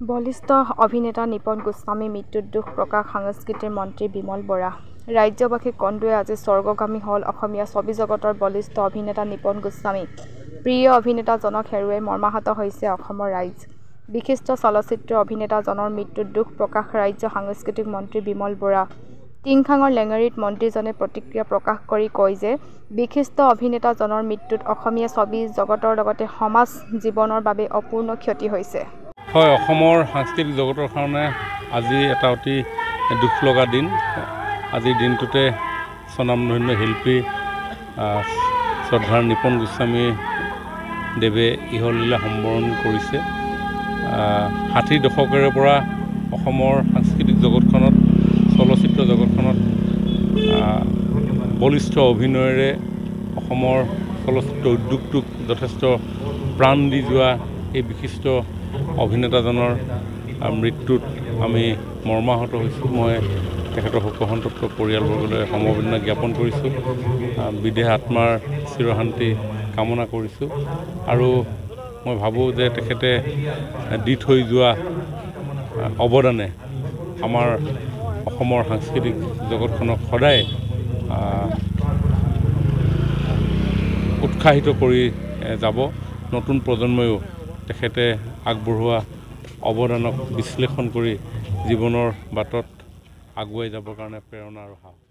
বলিষ্ঠ অভিনেতা নিপন গোস্বামী মৃত্যুত দুখ প্ৰকাশ সাংস্কৃতিক মন্ত্ৰী বিমল বৰা। ৰাজ্যবাসীক কন্দুৱাই আজি স্বৰ্গগামী হ'ল অসমীয়া ছবি জগতৰ বলিষ্ঠ অভিনেতা নিপন গোস্বামী। প্ৰিয় অভিনেতাজনক হেৰুৱাই মৰ্মাহত হৈছে অসমৰ ৰাইজ। বিশিষ্ট চলচ্চিত্ৰ অভিনেতাজনৰ মৃত্যুত দুখ প্ৰকাশ ৰাজ্য সাংস্কৃতিক মন্ত্ৰী বিমল বৰা। টিংখাঙৰ লেঙেৰীত মন্ত্ৰীজনে প্ৰতিক্ৰিয়া প্ৰকাশ কৰি কয় যে বিশিষ্ট অভিনেতাজনৰ মৃত্যুত অসমীয়া ছবি জগতৰ লগতে সমাজ জীৱনৰ বাবে অপূৰ্ণ ক্ষতি হৈছে। হয় অসমৰ সাংস্কৃতিক জগতৰ কাৰণে আজি এটা অতি দুখ লগা দিন। আজিৰ দিনটোতে স্বনামধন্য শিল্পী শ্ৰদ্ধাৰ নিপন গোস্বামী দেৱে ইহলীলা সম্বৰণ কৰিছে। ষাঠি দশকেৰে পৰা অসমৰ সাংস্কৃতিক জগতখনত চলচ্চিত্ৰ জগতখনত বলিষ্ঠ অভিনয়েৰে অসমৰ চলচ্চিত্ৰ উদ্যোগটোক যথেষ্ট প্ৰাণ দি যোৱা এই বিশিষ্ট অভিনেতাজনৰ মৃত্যুত আমি মৰ্মাহত হৈছোঁ। মই তেখেতৰ শোকসন্তপ্ত পৰিয়ালবৰ্গলৈ সমবেদনা জ্ঞাপন কৰিছোঁ। বিদেহ আত্মাৰ চিৰশান্তি কামনা কৰিছোঁ। আৰু মই ভাবোঁ যে তেখেতে দি থৈ যোৱা অৱদানে আমাৰ অসমৰ সাংস্কৃতিক জগতখনক সদায় উৎসাহিত কৰি যাব। নতুন প্ৰজন্মইও তেখেতে আগবঢ়োৱা অৱদানক বিশ্লেষণ কৰি জীৱনৰ বাটত আগুৱাই যাবৰ কাৰণে প্ৰেৰণা আৰু সাহস।